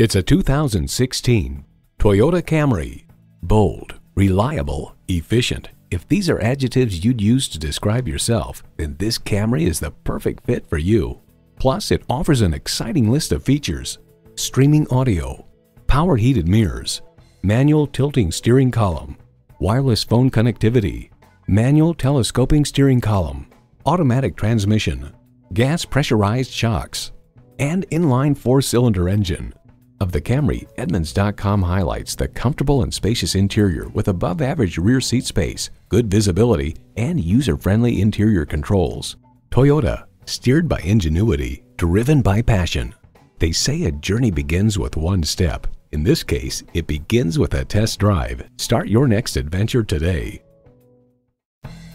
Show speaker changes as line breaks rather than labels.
It's a 2016 Toyota Camry. Bold, reliable, efficient. If these are adjectives you'd use to describe yourself, then this Camry is the perfect fit for you. Plus, it offers an exciting list of features. Streaming audio, power heated mirrors, manual tilting steering column, wireless phone connectivity, manual telescoping steering column, automatic transmission, gas pressurized shocks, and inline four-cylinder engine. Of the Camry, Edmunds.com highlights the comfortable and spacious interior with above average rear seat space, good visibility, and user-friendly interior controls. Toyota, steered by ingenuity, driven by passion. They say a journey begins with one step. In this case, it begins with a test drive. Start your next adventure today.